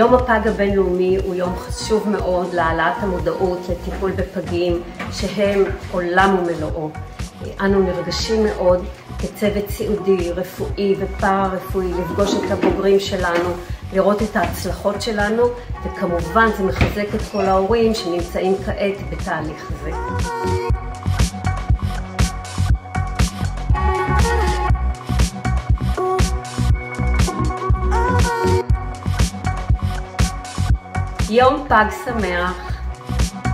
יום הפג הבינלאומי הוא יום חשוב מאוד להעלאת המודעות לטיפול בפגים שהם עולם ומלואו. אנו נרגשים מאוד כצוות סיעודי, רפואי ופארה-רפואי לפגוש את הבוגרים שלנו, לראות את ההצלחות שלנו, וכמובן זה מחזק את כל ההורים שנמצאים כעת בתהליך זה. Yom Pag Sameach.